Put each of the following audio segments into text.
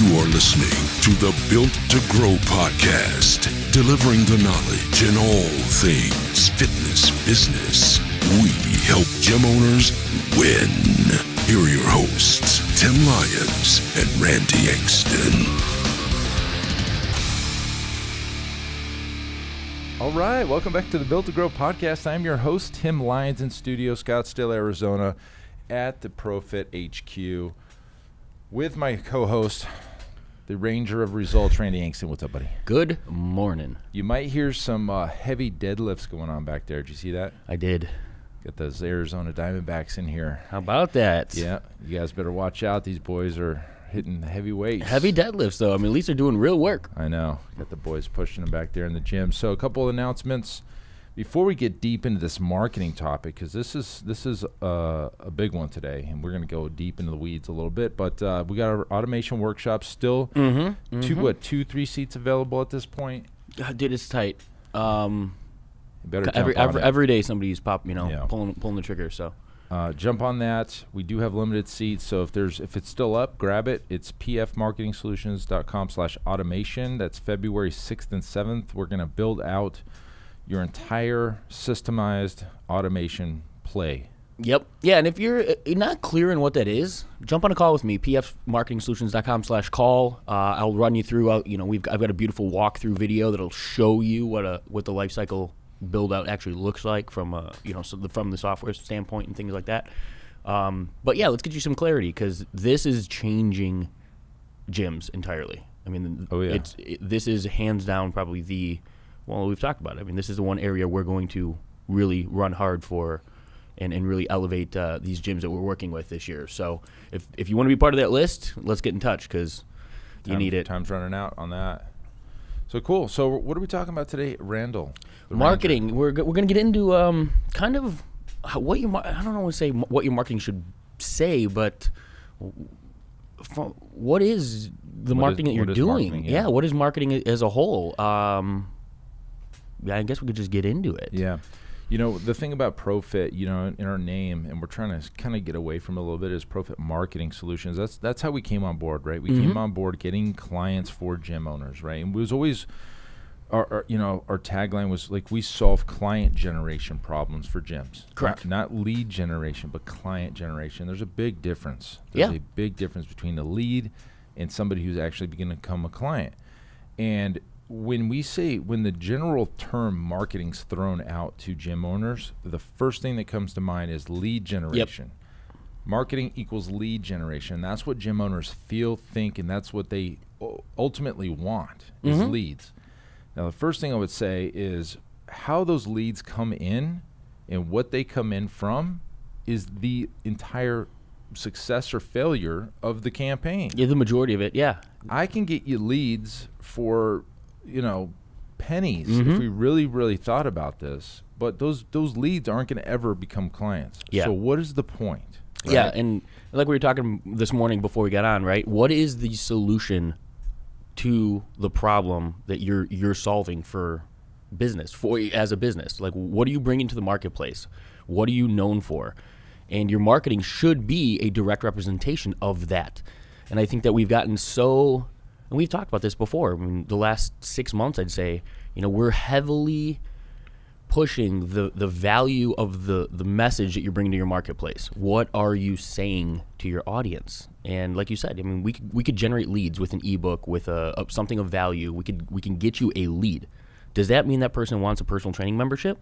You are listening to the Built to Grow podcast, delivering the knowledge in all things fitness business. We help gym owners win. Here are your hosts, Tim Lyons and Randy Exton. All right, welcome back to the Built to Grow podcast. I'm your host, Tim Lyons, in studio, Scottsdale, Arizona, at the ProFit HQ, with my co-host, the Ranger of Results, Randy Angston. What's up, buddy? Good morning. You might hear some uh, heavy deadlifts going on back there. Did you see that? I did. Got those Arizona Diamondbacks in here. How about that? Yeah, you guys better watch out. These boys are hitting heavy weights. Heavy deadlifts, though. I mean, at least they're doing real work. I know. Got the boys pushing them back there in the gym. So a couple of announcements before we get deep into this marketing topic, because this is this is uh, a big one today, and we're going to go deep into the weeds a little bit. But uh, we got our automation workshop still. Mm-hmm. Two what two three seats available at this point. Dude, it's tight. Um, better every every, every day somebody's pop, you know, Yeah. pulling pulling the trigger. So Uh, jump on that. We do have limited seats, so if there's if it's still up, grab it. It's pfmarketingsolutions.com slash automation. That's February 6th and 7th. We're going to build out your entire systemized automation play. Yep. Yeah, and if you're uh, not clear on what that is, jump on a call with me, pfmarketingsolutions.com slash call. Uh, I'll run you through, uh, you know, we've, I've got a beautiful walkthrough video that'll show you what a what the life cycle build out actually looks like from, uh, you know, so the, from the software standpoint and things like that. Um, but yeah, let's get you some clarity because this is changing gyms entirely. I mean, Oh, yeah. it's it, this is hands down probably the well we've talked about it. I mean, this is the one area we're going to really run hard for, and, and really elevate uh, these gyms that we're working with this year. So if if you want to be part of that list, let's get in touch because you need it. Time's running out on that. So cool. So what are we talking about today, Randall? Marketing. We're go- we're gonna get into um kind of how, what your mar- I don't want to say what your marketing should say, but what is the What is- marketing that you're doing? yeah. yeah. what is marketing as a whole? Um, I guess we could just get into it. Yeah. You know, the thing about Profit, you know, in our name, and we're trying to kind of get away from it a little bit, is Profit Marketing Solutions. That's that's how we came on board, right? We Mm-hmm. came on board getting clients for gym owners, right? And it was always, our, our you know, our tagline was like we solve client generation problems for gyms. Correct. Not, not lead generation, but client generation. There's a big difference. There's Yeah. a big difference between a lead and somebody who's actually going to become a client. And when we say when the general term marketing's thrown out to gym owners, the first thing that comes to mind is lead generation. Marketing equals lead generation. That's what gym owners feel, think, and that's what they ultimately want is mm-hmm. leads. Now, the first thing I would say is how those leads come in and what they come in from is the entire success or failure of the campaign. Yeah, the majority of it. Yeah, I can get you leads for, you know, pennies Mm-hmm. if we really, really thought about this. But those those leads aren't going to ever become clients. Yeah. So what is the point? Yeah, and like we were talking this morning before we got on, right? What is the solution to the problem that you're you're solving for business for as a business? Like, what are you bringing to the marketplace? What are you known for? And your marketing should be a direct representation of that. And I think that we've gotten so, and we've talked about this before. I mean, the last six months, I'd say, you know, we're heavily pushing the the value of the the message that you're bringing to your marketplace. What are you saying to your audience? And like you said, I mean, we could, we could generate leads with an ebook with a, a something of value. We could we can get you a lead. Does that mean that person wants a personal training membership?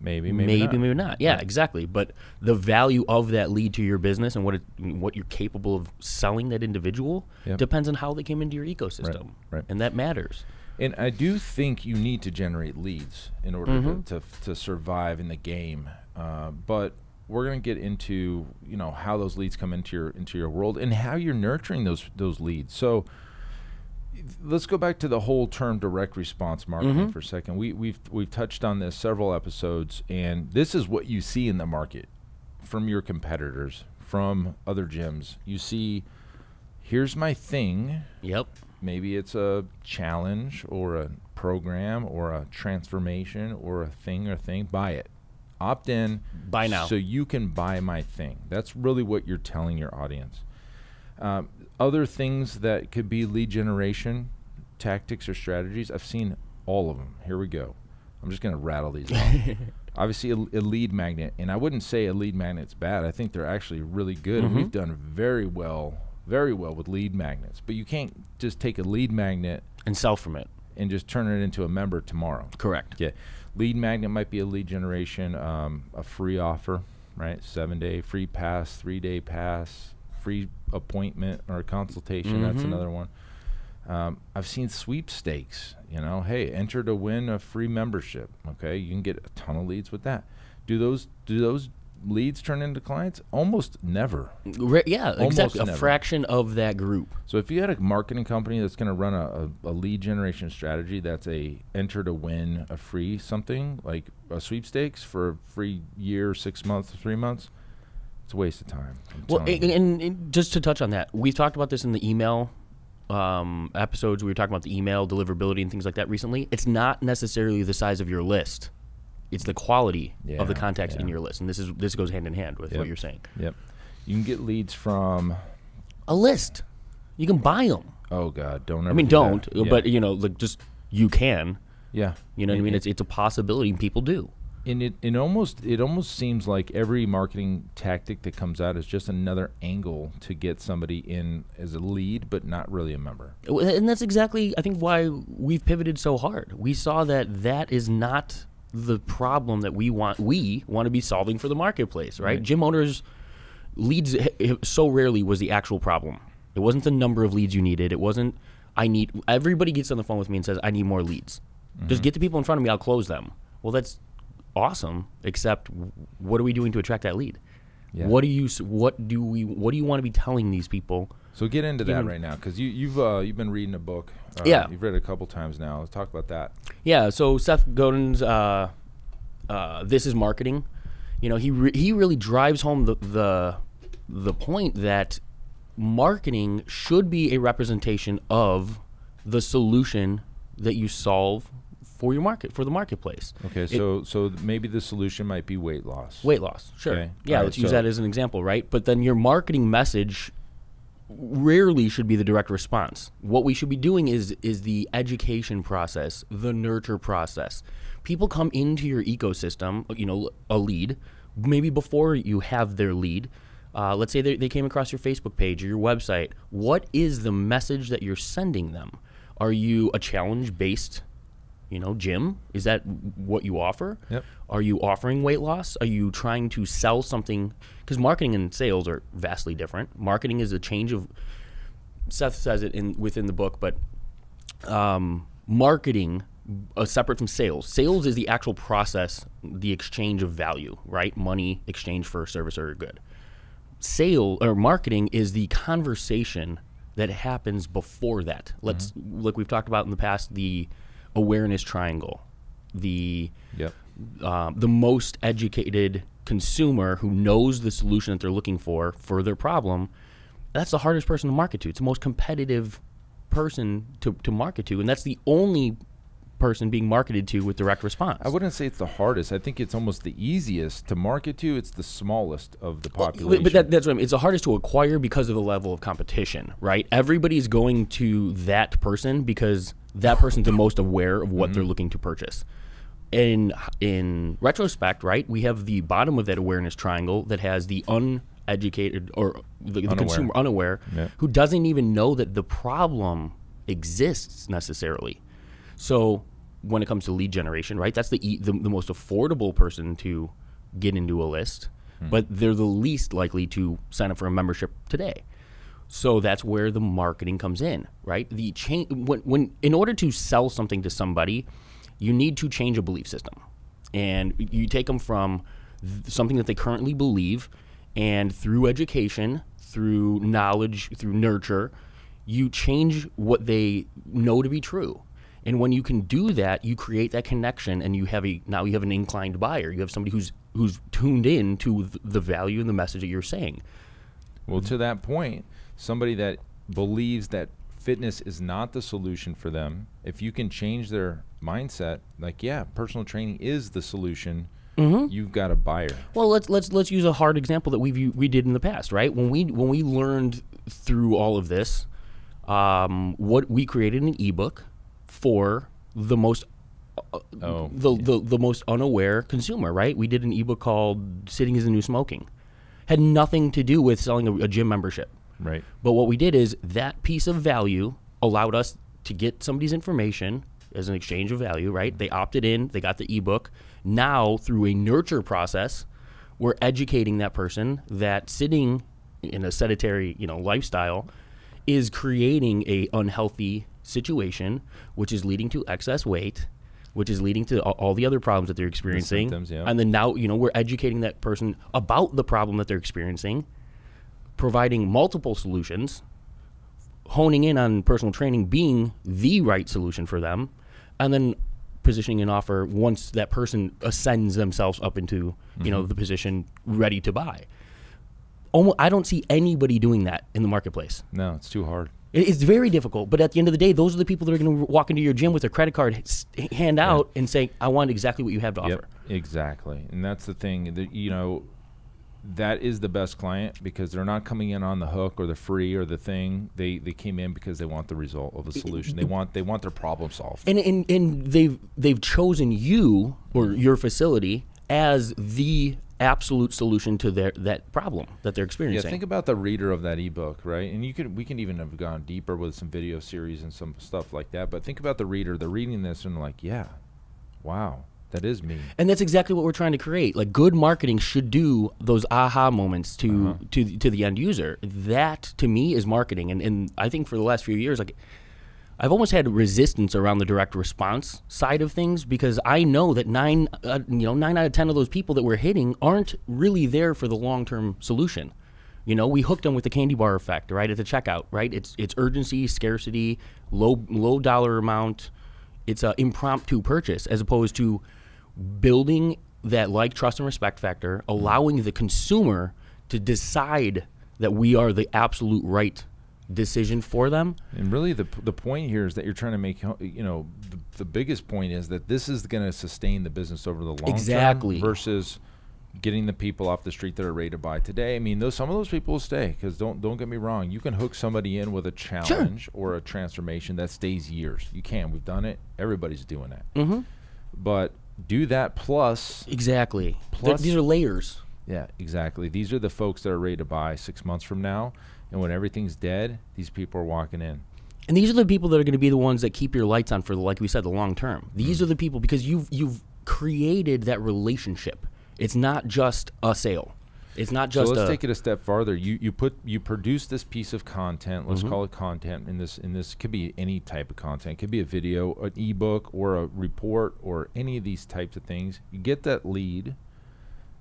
Maybe, maybe, maybe, not. maybe not. Yeah, exactly. But the value of that lead to your business and what it, what you're capable of selling that individual Yep. depends on how they came into your ecosystem, right. and that matters. And I do think you need to generate leads in order Mm-hmm. to, to, to survive in the game. Uh, but we're going to get into you know how those leads come into your into your world and how you're nurturing those those leads. So let's go back to the whole term direct response marketing Mm-hmm. for a second. We we've we've touched on this several episodes, and this is what you see in the market from your competitors, from other gyms. You see, here's my thing Yep. maybe it's a challenge or a program or a transformation or a thing or thing buy it opt in Buy now. so you can buy my thing that's really what you're telling your audience Um, other things that could be lead generation tactics or strategies, I've seen all of them. Here we go. I'm just going to rattle these off. Obviously, a, a lead magnet, and I wouldn't say a lead magnet's bad. I think they're actually really good, Mhm. we've done very well, very well with lead magnets. But you can't just take a lead magnet And sell from it. and just turn it into a member tomorrow. Correct. Yeah, lead magnet might be a lead generation, um, a free offer, right? Seven day free pass, three day pass, free appointment or a consultation. That's Mhm. another one. Um, I've seen sweepstakes. You know, hey, enter to win a free membership. Okay, you can get a ton of leads with that. Do those do those leads turn into clients? Almost never. Re- yeah, Almost exactly. A never. fraction of that group. So if you had a marketing company that's going to run a, a, a lead generation strategy that's a enter to win a free something like a sweepstakes for a free year, six months, three months, it's a waste of time. I'm Well, and, and, and just to touch on that, we've talked about this in the email um, episodes. We were talking about the email deliverability and things like that recently. It's not necessarily the size of your list; it's the quality of the Yeah, contacts in your list. And this is this goes hand in hand with Yep. what you're saying. Yep. You can get leads from. A list, you can buy them. Oh God, don't. Ever I mean, do don't. Yeah. but you know, like just you can. yeah, You know what I mean? It's it's a possibility. and People do. And it, it almost it almost seems like every marketing tactic that comes out is just another angle to get somebody in as a lead, but not really a member. And that's exactly, I think, why we've pivoted so hard. We saw that that is not the problem that we want. We want to be solving for the marketplace, right? Right. Gym owners leads so rarely was the actual problem. It wasn't the number of leads you needed. It wasn't I need. Everybody gets on the phone with me and says I need more leads. Just mm-hmm. get the people in front of me. I'll close them. Well, that's awesome. Except, what are we doing to attract that lead? Yeah. What do you? What do we? What do you want to be telling these people? So get into that right now, because you, you've uh, you've been reading a book. Uh, Yeah. you've read it a couple times now. Let's talk about that. Yeah, so Seth Godin's uh, uh, "This Is Marketing," you know, he re- he really drives home the, the the point that marketing should be a representation of the solution that you solve for your market for the marketplace. Okay, It- so so maybe the solution might be weight loss. Weight loss, sure. Okay, Yeah, alright, let's use that as an example, right? But then your marketing message rarely should be the direct response. What we should be doing is is the education process, the nurture process. People come into your ecosystem, you know, a lead, maybe before you have their lead. Uh, let's say they, they came across your Facebook page or your website. What is the message that you're sending them? Are you a challenge based you know, gym? Is that what you offer? Yep. Are you offering weight loss? Are you trying to sell something? Because marketing and sales are vastly different. Marketing is a change of. Seth says it in within the book, but um, marketing, uh, separate from sales. Sales is the actual process, the exchange of value, right? Money exchange for a service or a good. Sale or marketing is the conversation that happens before that. Let's like we've talked about in the past the awareness triangle, the Yep. um, the most educated consumer who knows the solution that they're looking for for their problem, that's the hardest person to market to. It's the most competitive person to, to market to, and that's the only person being marketed to with direct response. I wouldn't say it's the hardest. I think it's almost the easiest to market to. It's the smallest of the population. But that, that's what I mean. It's the hardest to acquire because of the level of competition, right? Everybody's going to that person because that person's the most aware of what Mm-hmm. they're looking to purchase. In in retrospect, right, we have the bottom of that awareness triangle that has the uneducated or the, the Unaware. consumer unaware Yeah. who doesn't even know that the problem exists necessarily. So when it comes to lead generation, right, that's the, e- the the most affordable person to get into a list, but they're the least likely to sign up for a membership today. So that's where the marketing comes in, right? The change when, when in order to sell something to somebody, you need to change a belief system, and you take them from th- something that they currently believe, and through education, through knowledge, through nurture, you change what they know to be true. And when you can do that, you create that connection, and you have a now you have an inclined buyer. You have somebody who's who's tuned in to th- the value and the message that you're saying. Well, to that point, somebody that believes that fitness is not the solution for them, if you can change their mindset, like, yeah, personal training is the solution mm-hmm. you've got a buyer. Well, let's let's let's use a hard example that we we did in the past, right? When we when we learned through all of this, um, what we created an ebook for the most uh, uh, Oh, the, the the most unaware consumer, right? We did an ebook called "Sitting is the New Smoking." Had nothing to do with selling a, a gym membership, right. but what we did is that piece of value allowed us to get somebody's information as an exchange of value, right? They opted in, they got the ebook. Now, through a nurture process, we're educating that person that sitting in a sedentary, you know, lifestyle is creating a unhealthy situation, which is leading to excess weight, which is leading to all, the other problems that they're experiencing. symptoms, yeah. And then now, you know, we're educating that person about the problem that they're experiencing, providing multiple solutions, honing in on personal training being the right solution for them, and then positioning an offer once that person ascends themselves up into you know mm-hmm. the position ready to buy. Almost, I don't see anybody doing that in the marketplace. No, it's too hard. It- It's very difficult, but at the end of the day, those are the people that are going to walk into your gym with their credit card hand out and say, "I want exactly what you have to offer." exactly. And that's the thing that you know that is the best client because they're not coming in on the hook or the free or the thing. They they came in because they want the result of a solution. They want they want their problem solved. and and, and they've they've chosen you or your facility as the absolute solution to their that problem that they're experiencing. Yeah, think about the reader of that ebook, right? And you could we can even have gone deeper with some video series and some stuff like that. But think about the reader. They're reading this and like, yeah, wow, that is me. and that's exactly what we're trying to create. Like good marketing should do those aha moments to Uh-huh. to to the end user. That to me is marketing. And and I think for the last few years, like I've almost had resistance around the direct response side of things because I know that nine, uh, you know, nine out of ten of those people that we're hitting aren't really there for the long term solution. You know, we hooked them with the candy bar effect, right at the checkout, right? It's it's urgency, scarcity, low low dollar amount. It's an impromptu purchase as opposed to building that like trust and respect factor, allowing the consumer to decide that we are the absolute right decision for them. And really, the the point here is that you're trying to make you know the, the biggest point is that this is going to sustain the business over the long Exactly. term versus getting the people off the street that are ready to buy today. I mean, those some of those people will stay because don't don't get me wrong, you can hook somebody in with a challenge or a transformation that stays years. You can. We've done it. Everybody's doing that. Mm-hmm. But do that plus Exactly. Plus- these are layers. yeah, exactly. These are the folks that are ready to buy six months from now. And when everything's dead, these people are walking in. And these are the people that are going to be the ones that keep your lights on for, like we said, the long term. These Mm. are the people because you've you've created that relationship. It's not just a sale. It's not just so let's take it a step farther. You you put you produce this piece of content. Let's mm-hmm. call it content. In this in this could be any type of content. It could be a video, an ebook, or a report, or any of these types of things. You get that lead.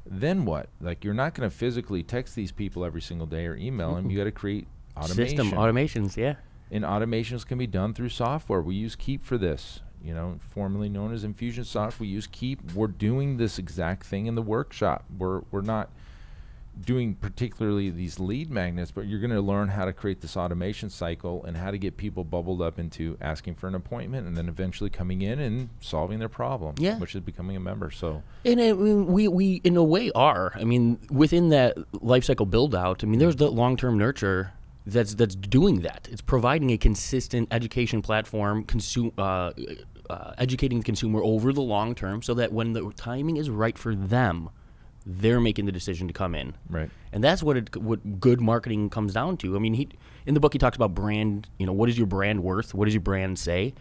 Then what? Like you're not going to physically text these people every single day or email them. You got to create automation. system automations. Yeah. and automations can be done through software. We use Keap for this, you know, formerly known as Infusionsoft. We use Keap. We're doing this exact thing in the workshop. We're we're not doing particularly these lead magnets, but you're going to learn how to create this automation cycle and how to get people bubbled up into asking for an appointment and then eventually coming in and solving their problem, Yeah. which is becoming a member. So, And I mean, we, we, in a way, are. I mean, within that life cycle build out, I mean, there's the long term nurture that's that's doing that. It's providing a consistent education platform, consume, uh, uh, educating the consumer over the long term, so that when the timing is right for them, they're making the decision to come in. right. And that's what it, what good marketing comes down to. I mean, he in the book he talks about brand. You know, what is your brand worth? What does your brand say?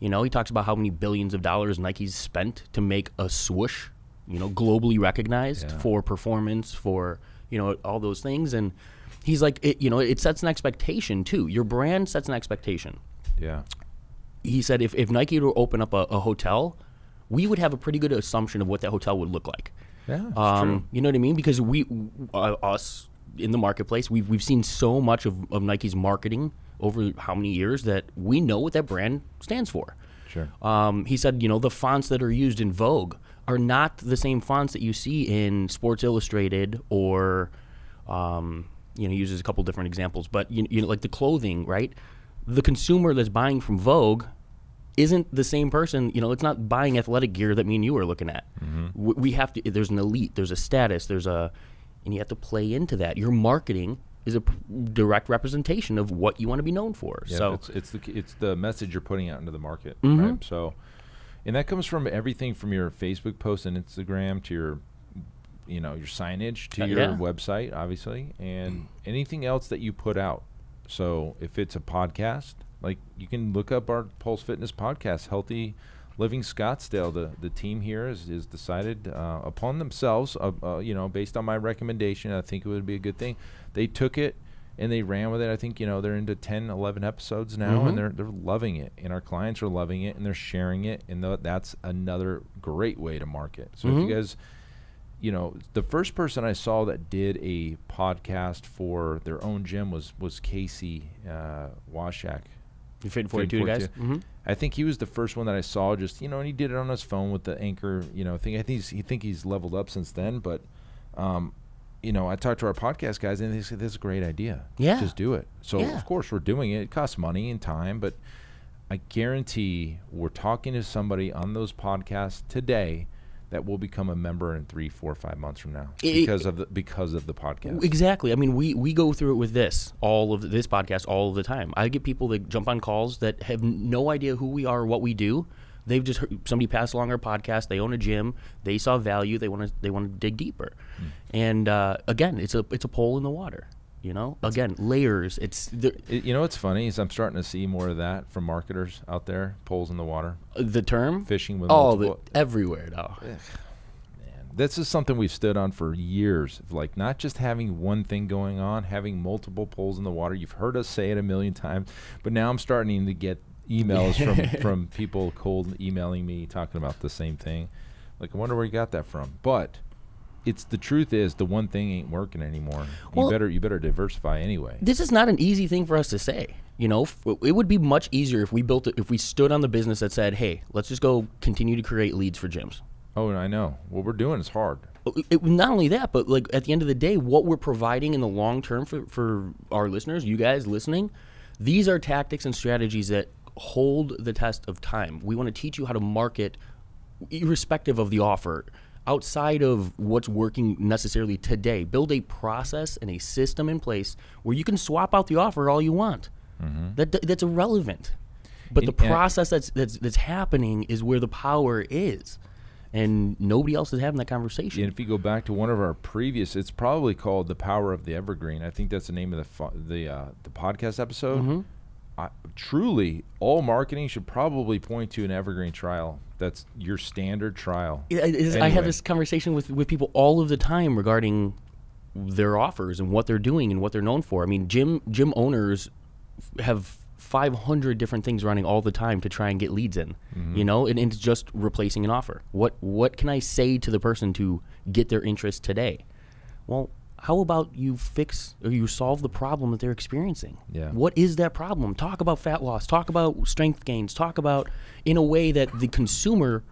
You know, he talks about how many billions of dollars Nike's spent to make a swoosh. You know, globally recognized Yeah. for performance, for you know all those things. And he's like, it, you know, it sets an expectation too. Your brand sets an expectation. Yeah. He said if, if Nike were to open up a, a hotel, we would have a pretty good assumption of what that hotel would look like. Yeah. Um, true. you know what I mean? Because we, uh, us in the marketplace, we've, we've seen so much of, of Nike's marketing over how many years that we know what that brand stands for. Sure. Um, he said, you know, the fonts that are used in Vogue are not the same fonts that you see in Sports Illustrated or, um, you know, he uses a couple different examples, but you, you know, like the clothing, right? The consumer that's buying from Vogue isn't the same person. You know, it's not buying athletic gear that me and you are looking at. W- We have to. There's an elite. There's a status. There's a, and you have to play into that. Your marketing is a p- direct representation of what you want to be known for. Yeah, so it's it's the it's the message you're putting out into the market, Mm-hmm. right? So, and that comes from everything from your Facebook post and Instagram to your, you know, your signage to Uh, your yeah. website, obviously, and anything else that you put out. So, if it's a podcast, like you can look up our Pulse Fitness podcast, Healthy Living Scottsdale. The the team here is is decided uh, upon themselves, uh, uh, you know, based on my recommendation. I think it would be a good thing. They took it and they ran with it. I think you know they're into 10, 11 episodes now, Mhm. and they're they're loving it, and our clients are loving it, and they're sharing it, and tho- that's another great way to market. So if Mhm. you guys, you know, the first person I saw that did a podcast for their own gym was was Casey uh, Washak. You fit Fit 42 guys. 42. hmm I think he was the first one that I saw. Just you know, and he did it on his phone with the anchor. You know, thing. I think he's, he think he's leveled up since then. But, um, you know, I talked to our podcast guys, and they said this is a great idea. Yeah. just do it. So Yeah. of course we're doing it. It costs money and time, but I guarantee we're talking to somebody on those podcasts today that will become a member in three, four, five months from now It- because of the because of the podcast. Exactly. I mean, we we go through it with this all of this podcast all of the time. I get people that jump on calls that have no idea who we are or what we do. They've just heard somebody passed along our podcast. They own a gym. They saw value. They want to they want to dig deeper. Hmm. And uh, again, it's a it's a pole in the water. You know, again, layers. It's the, you know what's funny is I'm starting to see more of that from marketers out there, poles in the water, uh, the term fishing with Oh, the, everywhere now. Man, this is something we've stood on for years. of, Like not just having one thing going on, having multiple poles in the water. You've heard us say it a million times, but now I'm starting to get emails from from people cold emailing me talking about the same thing. Like I wonder where you got that from. But it's the truth is the one thing ain't working anymore. Well- you better you better diversify anyway. this is not an easy thing for us to say. You know, F- it would be much easier if we built it, if we stood on the business that said, "Hey, let's just go continue to create leads for gyms." Oh, I know. What we're doing is hard. Oh, it- it- not only that, but like at the end of the day, what we're providing in the long term for, for our listeners, you guys listening, these are tactics and strategies that hold the test of time. We want to teach you how to market, irrespective of the offer, outside of what's working necessarily today. Build a process and a system in place where you can swap out the offer all you want. That that's irrelevant. But the And- process that's that's that's happening is where the power is, and nobody else is having that conversation. And if you go back to one of our previous, it's probably called "The Power of the Evergreen." I think that's the name of the fu- the uh, the podcast episode. Mm-hmm. I, truly, all marketing should probably point to an evergreen trial. That's your standard trial. It is- I have this conversation with, with people all of the time regarding their offers and what they're doing and what they're known for. I mean, gym gym owners have 500 different things running all the time to try and get leads in. Mm-hmm. You know, and, and it's just replacing an offer. What what can I say to the person to get their interest today? Well, how about you fix or you solve the problem that they're experiencing? Yeah. What is that problem? Talk about fat loss. Talk about strength gains. Talk about in a way that the consumer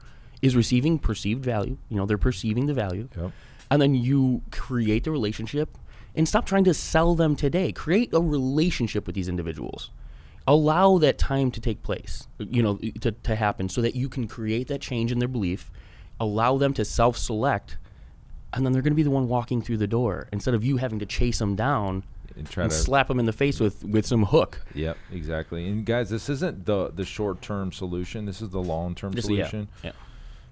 is receiving perceived value. You know, they're perceiving the value. Yep. And then you create the relationship and stop trying to sell them today. Create a relationship with these individuals. Allow that time to take place, you know, to, to happen so that you can create that change in their belief. Allow them to self select, and then they're going to be the one walking through the door instead of you having to chase them down And try and to slap them in the face with, with some hook. Yep, exactly. And guys, this isn't the the short term solution. This is the long term Just- yeah, solution. yeah.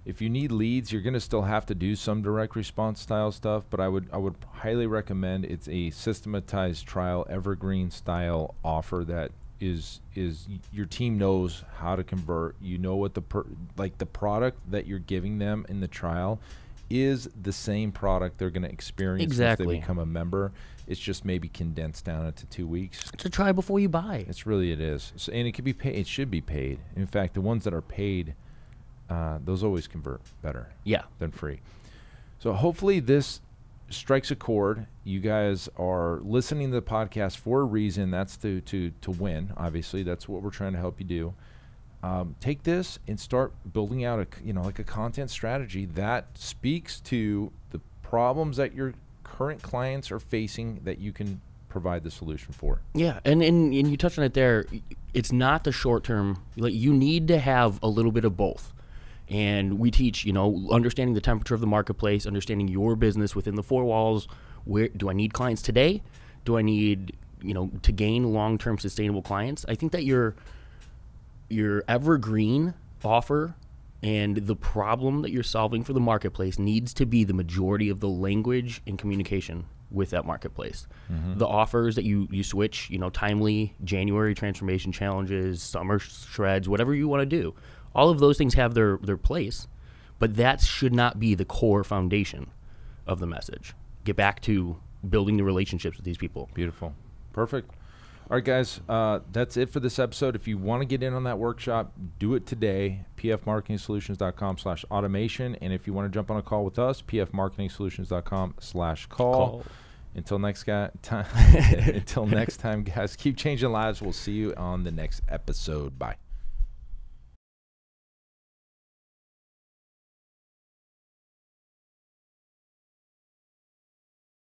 If you need leads, you're going to still have to do some direct response style stuff, but I would I would highly recommend it's a systematized trial evergreen style offer that is is your team knows how to convert. You know what the per, like the product that you're giving them in the trial is the same product they're going to experience once Exactly. they become a member. It's just maybe condensed down into 2 weeks. To try before you buy. It's really it is, so, and it can be paid. It should be paid. In fact, the ones that are paid, uh, those always convert better Yeah. than free. So hopefully this strikes a chord. You guys are listening to the podcast for a reason. That's to to to win. Obviously, that's what we're trying to help you do. Um, take this and start building out a you know like a content strategy that speaks to the problems that your current clients are facing that you can provide the solution for. Yeah, and, and and you touched on it there. It's not the short term. Like you need to have a little bit of both. And we teach, you know, understanding the temperature of the marketplace, understanding your business within the four walls. Where do I need clients today? Do I need, you know, to gain long term sustainable clients? I think that your your evergreen offer and the problem that you're solving for the marketplace needs to be the majority of the language and communication with that marketplace. Mm-hmm. The offers that you you switch, you know, timely January transformation challenges, summer shreds, whatever you want to do. All of those things have their their place, but that should not be the core foundation of the message. Get back to building the relationships with these people. Beautiful. Perfect. All right, guys, uh, that's it for this episode. If you want to get in on that workshop, do it today. pfmarketingsolutions.com slash automation. And if you want to jump on a call with us, pfmarketingsolutions.com slash call. Until next guy, time, until next time, guys, keep changing lives. We'll see you on the next episode. Bye.